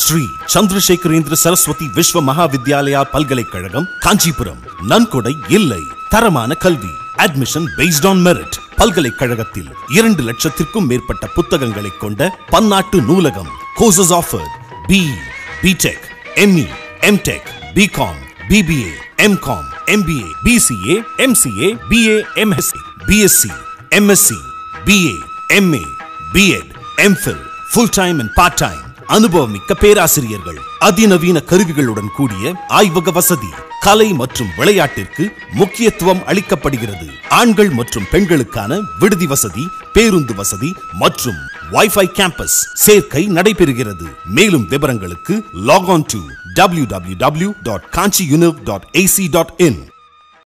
ஸ்ரீ சந்திரசேகரேந்திர சரஸ்வதி விஸ்வ மகாவித்யாலயா பல்கலைக்கழகம் காஞ்சிபுரம். நன்கொடை இல்லை. தரமான கல்வி. அட்மிஷன் பேஸ்ட் ஆன் மெரிட் பல்கலைக்கழகத்தில் இரண்டு லட்சத்திற்கும் மேற்பட்ட புத்தகங்களை கொண்ட பன்னாட்டு நூலகம். Courses offer B BTech ME MTech BCom BBA MCom MBA BCA MCA BA MSc BSc MSc BA MA BEd MPhil full time and part time அனுபவமிக்க பேராசிரியர்கள். அதிநவீன கருவிகளுடன் கூடிய ஆய்வக வசதி கலை மற்றும் விளையாட்டிற்கு முக்கியத்துவம் அளிக்கப்படுகிறது. ஆண்கள் மற்றும் பெண்களுக்கான விடுதி வசதி பேருந்து வசதி மற்றும் வைஃபை கேம்பஸ் சேர்க்கை நடைபெறுகிறது. மேலும் விவரங்களுக்கு லாக் ஆன் டு இன்